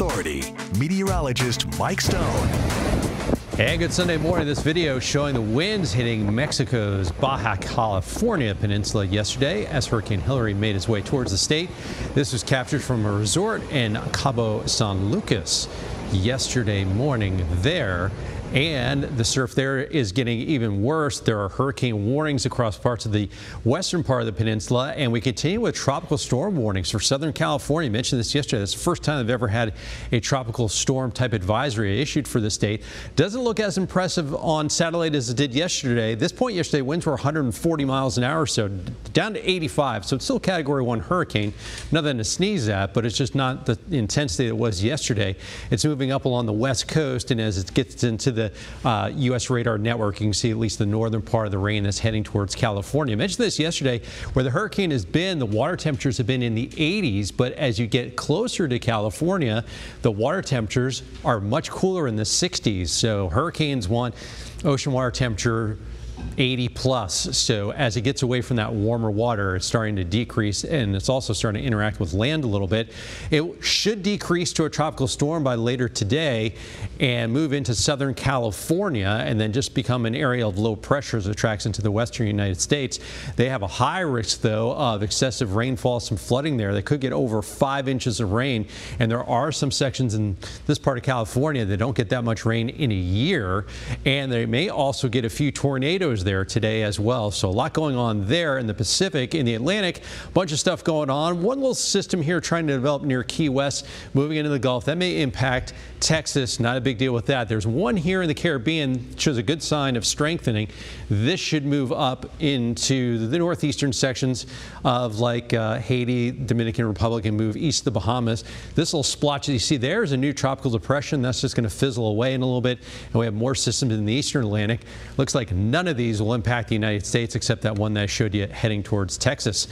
Authority. Meteorologist Mike Stone. And good Sunday morning. This video showing the winds hitting Mexico's Baja California peninsula yesterday as Hurricane Hilary made its way towards the state. This was captured from a resort in Cabo San Lucas yesterday morning there and the surf there is getting even worse. There are hurricane warnings across parts of the western part of the peninsula, and we continue with tropical storm warnings for Southern California. I mentioned this yesterday. It's the first time they've ever had a tropical storm type advisory issued for the state. Doesn't look as impressive on satellite as it did yesterday. This point yesterday, winds were 140 miles an hour so, down to 85. So it's still category one hurricane. Nothing to sneeze at, but it's just not the intensity it was yesterday. It's moving up along the west coast, and as it gets into the the uh, U.S. radar network, you can see at least the northern part of the rain that's heading towards California. I mentioned this yesterday, where the hurricane has been, the water temperatures have been in the 80s, but as you get closer to California, the water temperatures are much cooler in the 60s. So hurricanes want ocean water temperature 80 plus. So as it gets away from that warmer water, it's starting to decrease and it's also starting to interact with land a little bit. It should decrease to a tropical storm by later today and move into southern California and then just become an area of low pressure as it tracks into the western United States. They have a high risk though of excessive rainfall, some flooding there. They could get over five inches of rain and there are some sections in this part of California that don't get that much rain in a year and they may also get a few tornadoes there today as well. So a lot going on there in the Pacific. In the Atlantic, bunch of stuff going on. One little system here trying to develop near Key West, moving into the Gulf. That may impact Texas. Not a big deal with that. There's one here in the Caribbean, shows a good sign of strengthening. This should move up into the northeastern sections of like uh, Haiti, Dominican Republic, and move east of the Bahamas. This little splotch that you see there is a new tropical depression. That's just going to fizzle away in a little bit. And we have more systems in the eastern Atlantic. Looks like none of these will impact the United States except that one that I showed you heading towards Texas.